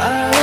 I